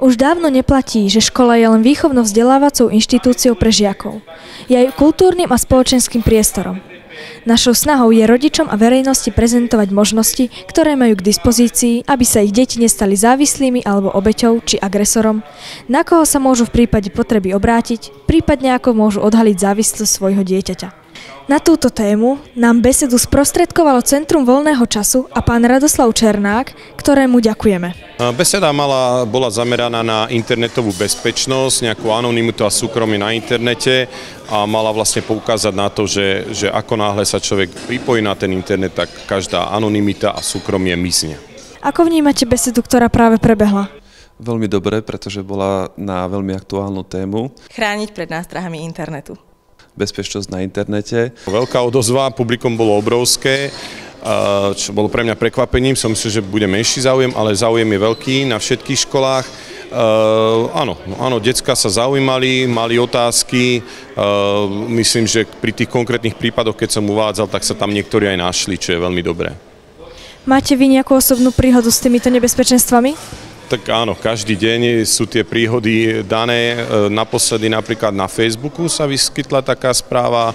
Už dávno neplatí, že škola je len výchovno-vzdelávacou inštitúciou pre žiakov. Je aj kultúrnym a spoločenským priestorom. Našou snahou je rodičom a verejnosti prezentovať možnosti, ktoré majú k dispozícii, aby sa ich deti nestali závislými alebo obeťou či agresorom, na koho sa môžu v prípade potreby obrátiť, prípadne ako môžu odhaliť závislosť svojho dieťaťa. Na túto tému nám besedu sprostredkovalo Centrum voľného času a pán Radoslav Černák, ktorému ďakujeme. Beseda mala, bola zameraná na internetovú bezpečnosť, nejakú anonymitu a súkromie na internete a mala vlastne poukázať na to, že, že ako náhle sa človek pripojí na ten internet, tak každá anonymita a súkromie mizne. Ako vnímate besedu, ktorá práve prebehla? Veľmi dobre, pretože bola na veľmi aktuálnu tému. Chrániť pred nástrahami internetu bezpečnosť na internete. Veľká odozva, publikum bolo obrovské, čo bolo pre mňa prekvapením. Som myslel, že bude menší záujem, ale záujem je veľký na všetkých školách. Uh, áno, áno, decka sa zaujímali, mali otázky. Uh, myslím, že pri tých konkrétnych prípadoch, keď som uvádzal, tak sa tam niektorí aj našli, čo je veľmi dobré. Máte vy nejakú osobnú príhodu s týmito nebezpečenstvami? Tak áno, každý deň sú tie príhody dané. E, naposledy napríklad na Facebooku sa vyskytla taká správa, e,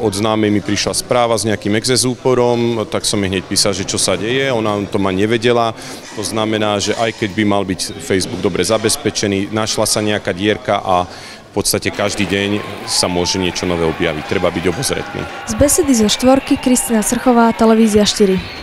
od známej mi prišla správa s nejakým exezúporom, tak som jej hneď písal, že čo sa deje, ona to ma nevedela. To znamená, že aj keď by mal byť Facebook dobre zabezpečený, našla sa nejaká dierka a v podstate každý deň sa môže niečo nové objaviť. Treba byť obozretný. Z besedy zo štvorky Kristina Srchová, Televízia 4.